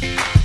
Bye.